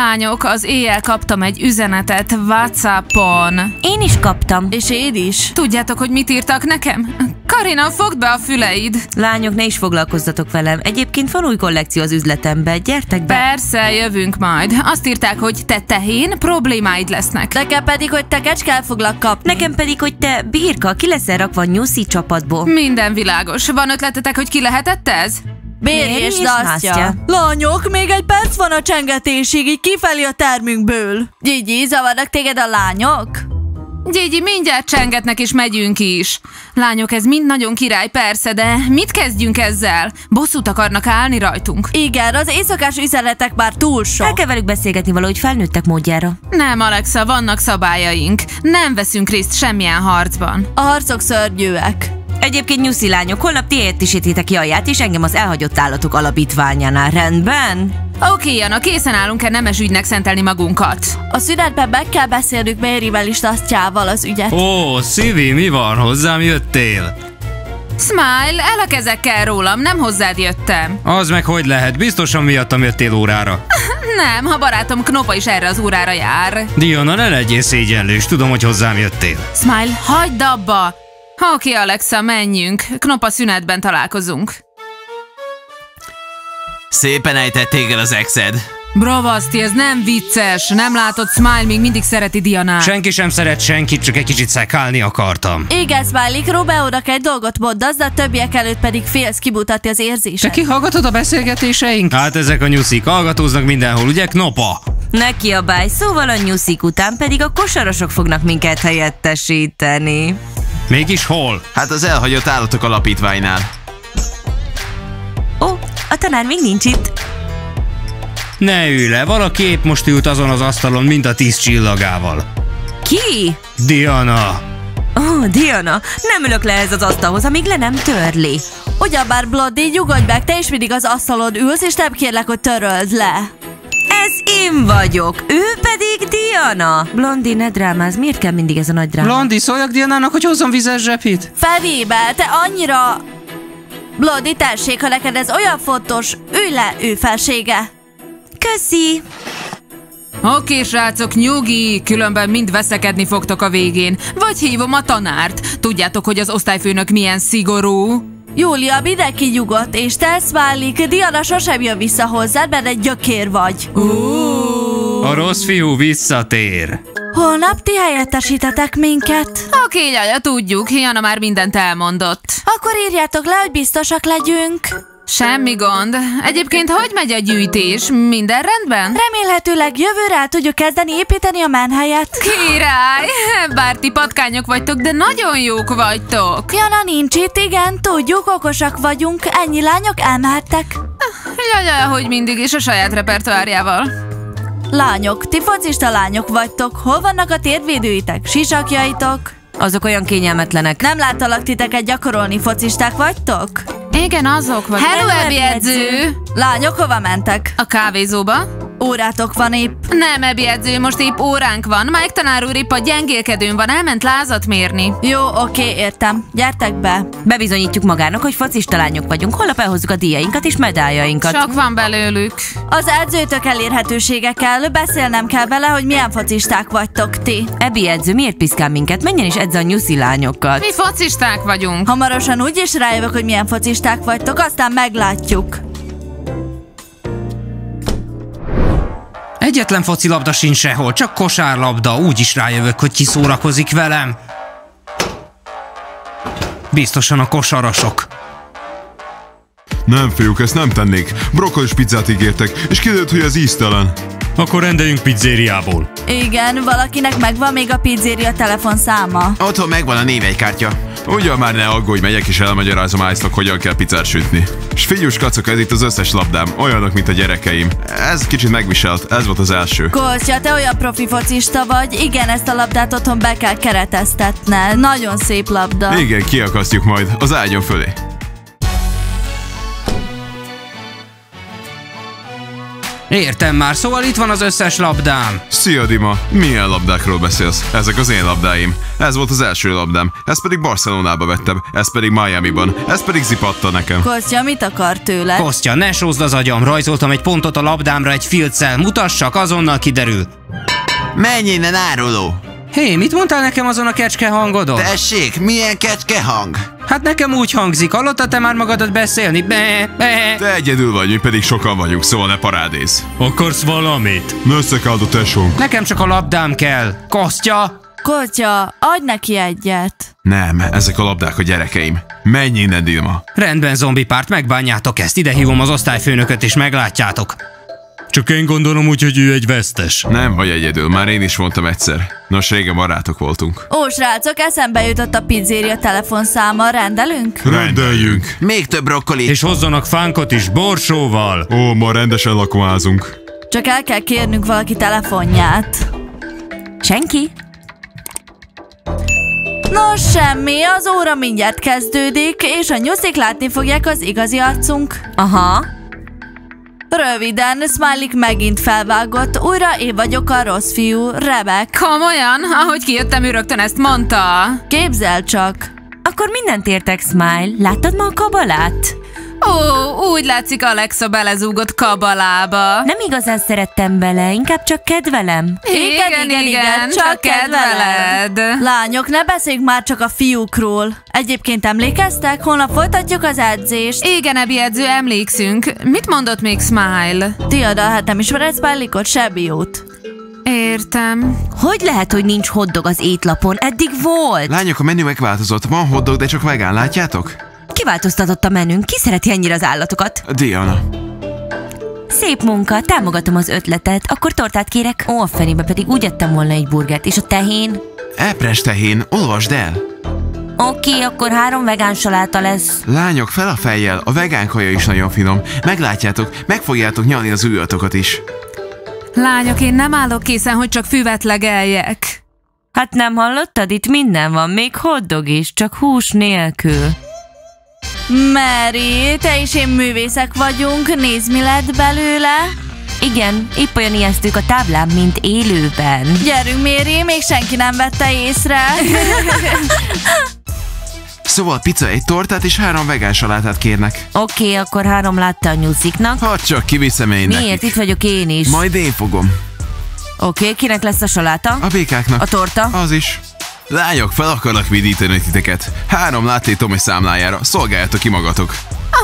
Lányok, az éjjel kaptam egy üzenetet Whatsappon. Én is kaptam. És én is. Tudjátok, hogy mit írtak nekem? Karina, fogd be a füleid! Lányok, ne is foglalkozzatok velem. Egyébként van új kollekció az üzletemben. Gyertek be. Persze, jövünk majd. Azt írták, hogy te tehén, problémáid lesznek. Nekem pedig, hogy te kecskál foglak kapni. Nekem pedig, hogy te birka, ki leszel rakva a nyuszi csapatból. Minden világos. Van ötletetek, hogy ki lehetett ez? Béri és és Nastya. Lányok, még egy perc van a csengetésig, így kifelé a termünkből. Gigi, zavarnak téged a lányok? Gyigyi, mindjárt csengetnek és megyünk is. Lányok, ez mind nagyon király, persze, de mit kezdjünk ezzel? Bosszút akarnak állni rajtunk. Igen, az éjszakás üzenetek már túl sok. El kell velük beszélgetni valahogy felnőttek módjára. Nem, Alexa, vannak szabályaink. Nem veszünk részt semmilyen harcban. A harcok szörnyűek. Egyébként nyuszi lányok, holnap ti értesítitek Jaját és engem az elhagyott állatok alapítványánál. Rendben? Oké, Jana, készen állunk-e nemes ügynek szentelni magunkat? A szünetben meg kell beszélnünk Mérivel és Nastjával az ügyet. Ó, Szivi, mi van? Hozzám jöttél? Smile, el a kezekkel rólam, nem hozzád jöttem. Az meg hogy lehet? Biztosan miattam jöttél órára. Nem, ha barátom Knopa is erre az órára jár. Diana, ne legyél szégyenlős, tudom, hogy hozzám jöttél. Smile, hagyd abba! Oké, Alexa, menjünk. Knopa szünetben találkozunk. Szépen ejtett téged az exed. Bravasti, ez nem vicces. Nem látod, Smile még mindig szereti Dianát. Senki sem szeret senkit, csak egy kicsit szekálni akartam. Igen, Smiley, Romeónak egy dolgot mondasz, de a többiek előtt pedig félsz kimutatni az érzésed. Te kihallgatod a beszélgetéseink? Hát ezek a nyuszik hallgatóznak mindenhol, ugye, Knopa? Ne kiabálj, szóval a nyuszik után pedig a kosarasok fognak minket helyettesíteni. Mégis hol? Hát az elhagyott állatok alapítványnál. Ó, a tanár még nincs itt. Ne ülj le, valaki épp most ült azon az asztalon, mint a tíz csillagával. Ki? Diana! Ó, Diana, nem ülök le ez az asztalhoz, amíg le nem törli. Ugyebár, Blondie, nyugodj meg, te is mindig az asztalon ülsz, és nem kérlek, hogy töröld le. Én vagyok, ő pedig Diana. Blondi, ne drámáz, miért kell mindig ez a nagy dráma? Blondi, szóljak Dianának, hogy hozzon vizes zsepit? Fenébe, te annyira... Blondie, tessék, ha neked ez olyan fontos, ülj le, ő felsége. Köszi. Oké, srácok, nyugi, különben mind veszekedni fogtok a végén. Vagy hívom a tanárt. Tudjátok, hogy az osztályfőnök milyen szigorú? Júlia, mindenki nyugodt, és te válik, Diana sosem jön vissza hozzád, mert egy gyökér vagy. A rossz fiú visszatér. Holnap ti helyettesítetek minket. Oké, Jaja, tudjuk, Jana már mindent elmondott. Akkor írjátok le, hogy biztosak legyünk. Semmi gond. Egyébként hogy megy a gyűjtés? Minden rendben? Remélhetőleg jövőre el tudjuk kezdeni építeni a menhelyet. Király! Bár ti patkányok vagytok, de nagyon jók vagytok. Jana nincs itt, igen, tudjuk, okosak vagyunk, ennyi lányok elmehettek. Jaja, hogy mindig is a saját repertoárjával. Lányok, ti focista lányok vagytok, hol vannak a térvédőitek, sisakjaitok? Azok olyan kényelmetlenek. Nem láttalak titeket gyakorolni, focisták vagytok? Igen, azok vagy. Hello, ebédedző! Lányok, hova mentek? A kávézóba? Órátok van épp. Nem, ebédedző, most épp óránk van. Mike tanár úr épp a gyengélkedőn van, elment lázat mérni. Jó, oké, értem. Gyertek be. Bebizonyítjuk magának, hogy focista lányok vagyunk. Holnap elhozzuk a díjainkat és medáljainkat. Sok van belőlük. Az edzőtök elérhetősége kell, beszélnem kell vele, hogy milyen focisták vagytok ti. Ebi edző, miért piszkál minket? Menjen is edze a nyuszi lányokat. Mi focisták vagyunk. Hamarosan úgy is rájövök, hogy milyen focisták vagytok, aztán meglátjuk. Egyetlen focilabda sincs sehol, csak kosárlabda, úgy is rájövök, hogy ki szórakozik velem. Biztosan a kosarasok. Nem, fiúk, ezt nem tennék. Brokkolis pizzát ígértek, és kiderült, hogy ez íztelen. Akkor rendeljünk pizzériából. Igen, valakinek megvan még a pizzeria telefonszáma. Otthon megvan a névegykártya. Ugyan már ne aggódj, megyek és elmagyarázom ice hogyan kell pizzát sütni. És figyús kacok, ez itt az összes labdám, olyanok, mint a gyerekeim. Ez kicsit megviselt, ez volt az első. Kostya, te olyan profi focista vagy. Igen, ezt a labdát otthon be kell kereteztetned. Nagyon szép labda. Igen, kiakasztjuk majd, az ágyon fölé. Értem már, szóval itt van az összes labdám. Szia Dima, milyen labdákról beszélsz? Ezek az én labdáim. Ez volt az első labdám, ezt pedig Barcelonába vettem, ez pedig Miami-ban, ez pedig zipatta nekem. Kostya, mit akar tőle? Kostya, ne sózd az agyam, rajzoltam egy pontot a labdámra egy filccel, mutassak, azonnal kiderül. Menj innen, áruló! Hé, mit mondtál nekem azon a kecske hangodon? Tessék, milyen kecske hang? Hát nekem úgy hangzik, hallottad te már magadat beszélni? Be, be. Te egyedül vagy, mi pedig sokan vagyunk, szóval ne parádész. Akarsz valamit? Összekáld a tesónk. Nekem csak a labdám kell. Kostya! Kostya, adj neki egyet. Nem, ezek a labdák a gyerekeim. Menj innen, Dilma. Rendben, zombi párt, megbánjátok ezt. Ide hívom az osztályfőnököt, és meglátjátok. Csak én gondolom úgy, hogy ő egy vesztes. Nem vagy egyedül, már én is mondtam egyszer. Nos, régen barátok voltunk. Ó, srácok, eszembe jutott a pizzéria telefonszáma, rendelünk? Rendeljünk. Még több brokkoli. És hozzanak fánkot is, borsóval. Ó, ma rendesen lakomázunk. Csak el kell kérnünk valaki telefonját. Senki? Nos, semmi, az óra mindjárt kezdődik, és a nyuszik látni fogják az igazi arcunk. Aha. Röviden, Smiley megint felvágott, újra én vagyok a rossz fiú, Rebek. Komolyan? Ahogy kijöttem, ő rögtön ezt mondta. Képzel csak. Akkor mindent értek, Smile. Láttad ma a kabalát? Ó, úgy látszik Alexa belezúgott kabalába. Nem igazán szerettem bele, inkább csak kedvelem. Igen, igen, igen, csak kedveled. Lányok, ne beszéljünk már csak a fiúkról. Egyébként emlékeztek? Holnap folytatjuk az edzést. Igen, Ebi edző, emlékszünk. Mit mondott még Smile? Tiada, hát nem ismered Smiley-ot, Sebiót. Értem. Hogy lehet, hogy nincs hoddog az étlapon? Eddig volt. Lányok, a menü megváltozott. Van hotdog, de csak vegán, látjátok? Kiváltoztatott a menünk. Ki szereti ennyire az állatokat? Diana. Szép munka, támogatom az ötletet. Akkor tortát kérek. Ó, a fenébe pedig úgy ettem volna egy burgert. És a tehén? Epres tehén, olvasd el! Oké, akkor három vegán saláta lesz. Lányok, fel a fejjel, a vegán kaja is nagyon finom. Meglátjátok, meg fogjátok nyalni az ujjatokat is. Lányok, én nem állok készen, hogy csak füvet legeljek. Hát nem hallottad? Itt minden van, még hoddog is, csak hús nélkül. Mary, te és én művészek vagyunk, nézd mi lett belőle. Igen, épp olyan ijesztők a táblán, mint élőben. Gyerünk, Méri, még senki nem vette észre. Szóval pizza, egy tortát és három vegán salátát kérnek. Oké, akkor három látta a nyusziknak. Hadd csak kiviszem én Miért? nekik. Itt vagyok én is. Majd én fogom. Oké, kinek lesz a saláta? A békáknak. A torta? Az is. Lányok, fel akarlak vidítani titeket. Három láté Tomi számlájára. Szolgáljatok ki magatok.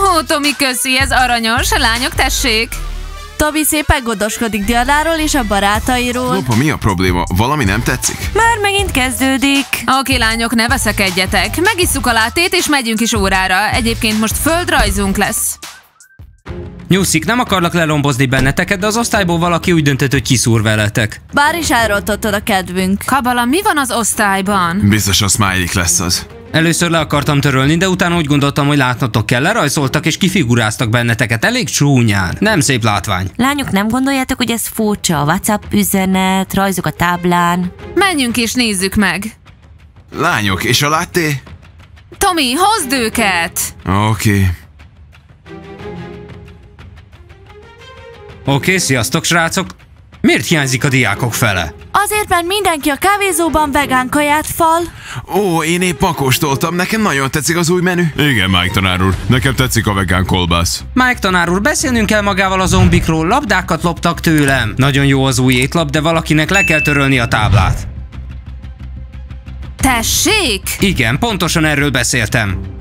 Ó, Tomi, köszi, ez aranyos. Lányok, tessék. Tobi szépen godoskodik Dianáról és a barátairól. Lopa, mi a probléma? Valami nem tetszik? Már megint kezdődik. Oké, lányok, ne veszekedjetek. Megisszuk a látét, és megyünk is órára. Egyébként most földrajzunk lesz. Nyuszik, nem akarlak lelombozni benneteket, de az osztályból valaki úgy döntött, hogy kiszúr veletek. Bár is elrontottad a kedvünk. Kabala, mi van az osztályban? Biztos a Smiley lesz az. Először le akartam törölni, de utána úgy gondoltam, hogy látnotok kell. Lerajzoltak és kifiguráztak benneteket. Elég csúnyán. Nem szép látvány. Lányok, nem gondoljátok, hogy ez furcsa? WhatsApp üzenet, rajzok a táblán. Menjünk és nézzük meg. Lányok, és a láté? Tomi, hozd őket! Oké. Okay. Oké, sziasztok srácok. Miért hiányzik a diákok fele? Azért, mert mindenki a kávézóban vegán kaját fal. Ó, én épp pakostoltam, nekem nagyon tetszik az új menü. Igen, Mike tanár úr, nekem tetszik a vegán kolbász. Mike tanár úr, beszélnünk kell magával a zombikról, labdákat loptak tőlem. Nagyon jó az új étlap, de valakinek le kell törölni a táblát. Tessék! Igen, pontosan erről beszéltem.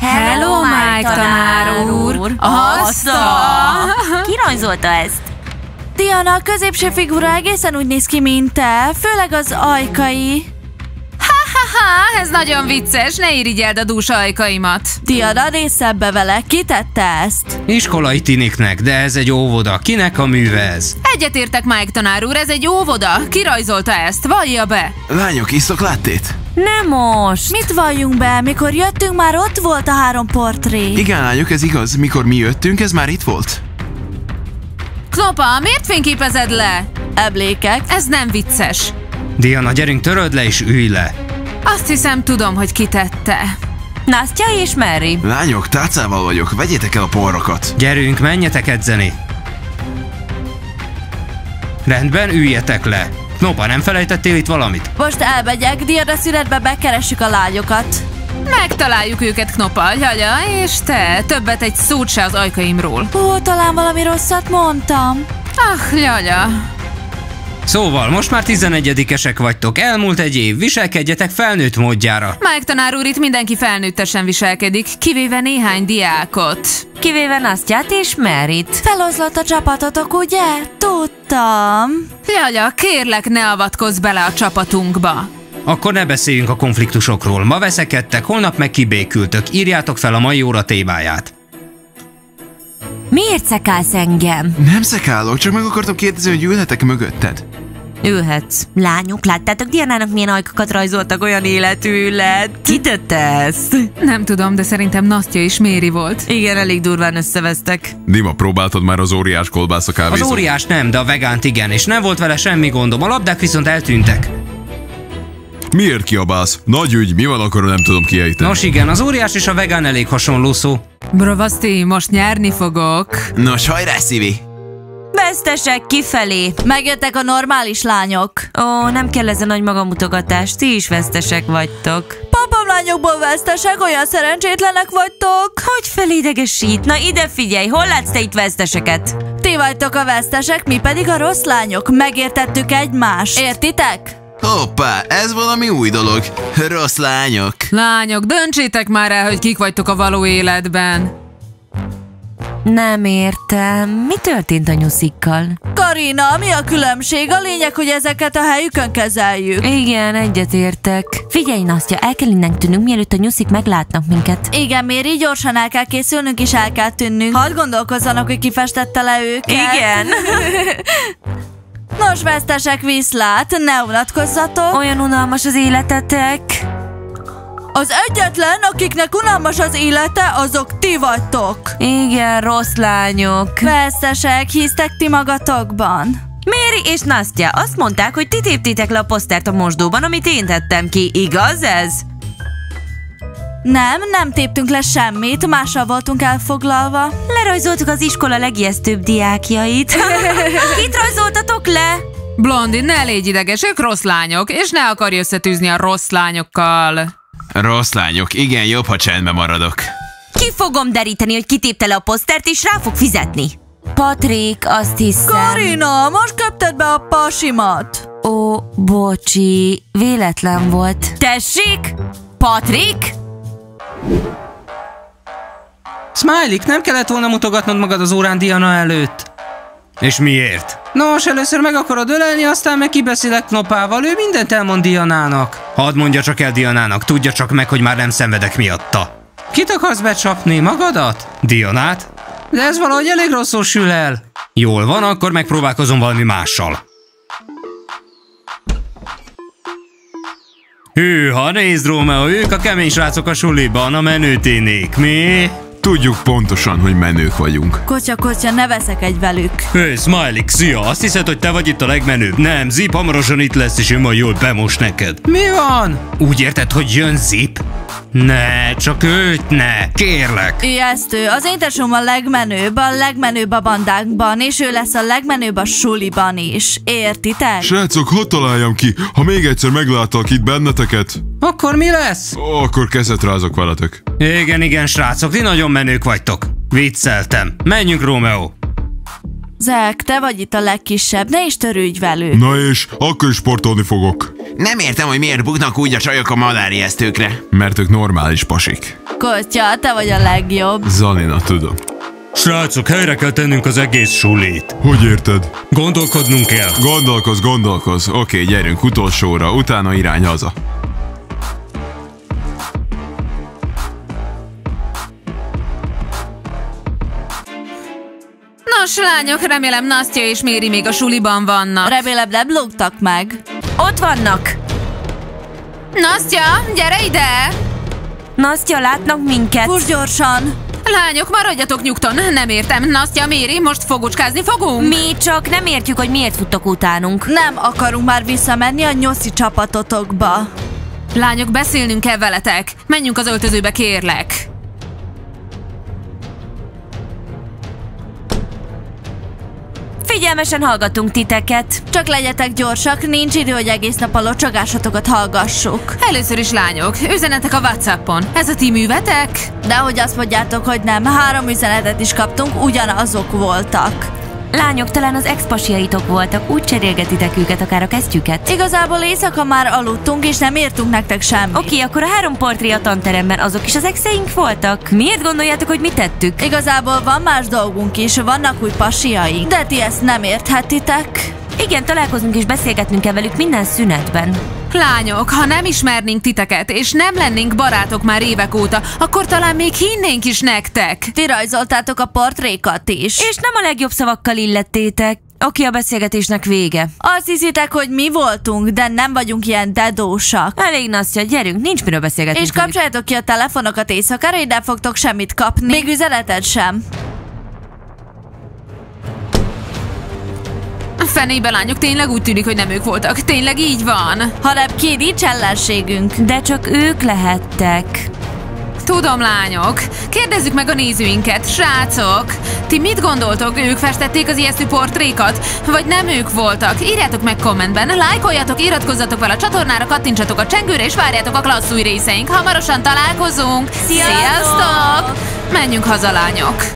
Hello, Mike tanár úr! Azt. Ki rajzolta ezt? Diana, a középső figura egészen úgy néz ki, mint te, főleg az ajkai. Ha, ez nagyon vicces, ne irigyeld a dús ajkaimat. Diana, nézz ebbe vele, ki tette ezt? Iskolai tiniknek, de ez egy óvoda. Kinek a műve ez? Egyetértek, Mike tanár úr, ez egy óvoda. Ki rajzolta ezt? Vallja be! Lányok, isztok láttét? Nem most. Mit valljunk be, mikor jöttünk, már ott volt a három portré. Igen, lányok, ez igaz. Mikor mi jöttünk, ez már itt volt. Klopa, miért fényképezed le? Emlékek. Ez nem vicces. Diana, gyerünk, töröd le és ülj le. Azt hiszem, tudom, hogy kitette. Nastya és Mary. Lányok, tárcával vagyok, vegyétek el a porrokat. Gyerünk, menjetek edzeni. Rendben, üljetek le. Nopa, nem felejtettél itt valamit? Most elmegyek, diadra szünetbe bekeressük a lányokat. Megtaláljuk őket, Knopa, Jagya, és te, többet egy szót se az ajkaimról. Ó, talán valami rosszat mondtam. Ah, Jagya. Szóval, most már 11-esek vagytok, elmúlt egy év, viselkedjetek felnőtt módjára. Mike tanár úr itt mindenki felnőttesen viselkedik, kivéve néhány diákot. Kivéve Nastyát és Merit. Feloszlott a csapatotok, ugye? Tudtam. Jagya, kérlek, ne avatkozz bele a csapatunkba. Akkor ne beszéljünk a konfliktusokról. Ma veszekedtek, holnap meg kibékültök. Írjátok fel a mai óra témáját. Miért szekálsz engem? Nem szekálok, csak meg akartam kérdezni, hogy ülhetek mögötted. Ülhetsz. Lányok, láttátok Dianának milyen ajkakat rajzoltak olyan életű lett? Ki tette ezt? Nem tudom, de szerintem Nastya is Méri volt. Igen, elég durván összevesztek. Dima, próbáltad már az óriás kolbász a Az kávézót? óriás nem, de a vegánt igen, és nem volt vele semmi gondom. A labdák viszont eltűntek. Miért kiabálsz? Nagy ügy, mi van akkor nem tudom kiejteni. Nos igen, az óriás és a vegán elég hasonló szó. Brovaszti, most nyerni fogok. Nos, hajrá, Szivi! Vesztesek kifelé. Megjöttek a normális lányok. Ó, nem kell ez a nagy magamutogatás, ti is vesztesek vagytok. Papam lányokból vesztesek, olyan szerencsétlenek vagytok. Hogy felidegesít? Na ide figyelj, hol látsz te itt veszteseket? Ti vagytok a vesztesek, mi pedig a rossz lányok. Megértettük egymást. Értitek? Hoppá, ez valami új dolog. Rossz lányok. Lányok, döntsétek már el, hogy kik vagytok a való életben. Nem értem. Mi történt a nyuszikkal? Karina, mi a különbség? A lényeg, hogy ezeket a helyükön kezeljük. Igen, egyetértek. Figyelj, Nastya, el kell innen tűnünk, mielőtt a nyuszik meglátnak minket. Igen, Méri, gyorsan el kell készülnünk és el kell tűnnünk. Hadd gondolkozzanak, hogy kifestette le őket. Igen. Nos, vesztesek, viszlát, ne unatkozzatok. Olyan unalmas az életetek. Az egyetlen, akiknek unalmas az élete, azok ti vagytok. Igen, rossz lányok. Vesztesek, hisztek ti magatokban. Méri és Nastya azt mondták, hogy ti téptétek le a posztert a mosdóban, amit én tettem ki. Igaz ez? Nem, nem téptünk le semmit, mással voltunk elfoglalva. Lerajzoltuk az iskola legijesztőbb diákjait. Kit rajzoltatok le? Blondi, ne légy ideges, ők rossz lányok, és ne akarj összetűzni a rossz lányokkal. Rossz lányok, igen, jobb, ha csendben maradok. Ki fogom deríteni, hogy kitépte le a posztert, és rá fog fizetni. Patrik, azt hiszem... Karina, most köpted be a pasimat. Ó, bocsi, véletlen volt. Tessék? Patrik? Smiley, nem kellett volna mutogatnod magad az órán Diana előtt? És miért? Nos, először meg akarod ölelni, aztán meg kibeszélek Knopával, ő mindent elmond Dianának. Hadd mondja csak el Dianának, tudja csak meg, hogy már nem szenvedek miatta. Kit akarsz becsapni, magadat? Dianát? De ez valahogy elég rosszul sül el. Jól van, akkor megpróbálkozom valami mással. Hűha, nézd Rómeó, ők a kemény srácok a suliban, a menőténék, mi? Tudjuk pontosan, hogy menők vagyunk. Kotya, kotya, ne veszek egy velük. Hey, Smiley, szia! Azt hiszed, hogy te vagy itt a legmenőbb? Nem, Zip hamarosan itt lesz, és ő majd jól bemos neked. Mi van? Úgy érted, hogy jön Zip? Ne, csak őt ne, kérlek. Ijesztő, az én tesóm a legmenőbb, a legmenőbb a bandánkban, és ő lesz a legmenőbb a suliban is. Értitek? Srácok, hadd találjam ki, ha még egyszer meglátlak itt benneteket, Akkor mi lesz? ó, akkor kezet rázok veletek. Igen, igen, srácok, ti nagyon menők vagytok. Vicceltem. Menjünk, Rómeó. Zek, te vagy itt a legkisebb, ne is törődj velük. Na és, akkor is sportolni fogok. Nem értem, hogy miért buknak úgy a csajok a madáriesztőkre. Mert ők normális pasik. Kotya, te vagy a legjobb. Zalina, tudom. Srácok, helyre kell tennünk az egész sulit. Hogy érted? Gondolkodnunk kell. Gondolkoz, gondolkoz. Oké, gyerünk utolsóra, utána irány haza. Nos, lányok, remélem Nastya és Méri még a suliban vannak. Remélem nem lógtak meg. Ott vannak. Nastya, gyere ide! Nastya, látnak minket. Fuss gyorsan! Lányok, maradjatok nyugton, nem értem. Nastya, Méri, most fogucskázni fogunk? Mi csak nem értjük, hogy miért futtok utánunk. Nem akarunk már visszamenni a nyoszi csapatotokba. Lányok, beszélnünk kell veletek. Menjünk az öltözőbe, kérlek. Figyelmesen hallgatunk titeket. Csak legyetek gyorsak, nincs idő, hogy egész nap a locsogásotokat hallgassuk. Először is lányok, üzenetek a Whatsappon. Ez a ti művetek? De hogy azt mondjátok, hogy nem, három üzenetet is kaptunk, ugyanazok voltak. Lányok, talán az expasiaitok voltak, úgy cserélgetitek őket, akár a kesztyüket. Igazából éjszaka már aludtunk, és nem írtunk nektek semmit. Oké, akkor a három portré a tanteremben, azok is az exeink voltak? Miért gondoljátok, hogy mit tettük? Igazából van más dolgunk is, vannak új pasiaink, de ti ezt nem érthetitek. Igen, találkozunk és beszélgetnünk kell velük minden szünetben. Lányok, ha nem ismernénk titeket, és nem lennénk barátok már évek óta, akkor talán még hinnénk is nektek. Ti rajzoltátok a portrékat is. És nem a legjobb szavakkal illettétek. Oké, a beszélgetésnek vége. Azt hiszitek, hogy mi voltunk, de nem vagyunk ilyen dedósak. Elég, Nasztya, gyerünk, nincs miről beszélgetni. És kapcsoljátok ki a telefonokat éjszakára, nem fogtok semmit kapni. Még üzenetet sem. Fenébe lányok, tényleg úgy tűnik, hogy nem ők voltak. Tényleg így van. Hanem ki, nincs ellenségünk. De csak ők lehettek. Tudom, lányok. Kérdezzük meg a nézőinket. Srácok, ti mit gondoltok? Ők festették az ijesztő portrékat? Vagy nem ők voltak? Írjátok meg kommentben, lájkoljatok, iratkozzatok fel a csatornára, kattintsatok a csengőre, és várjátok a klassz új részeink. Hamarosan találkozunk. Sziasztok! Sziasztok! Menjünk haza, lányok!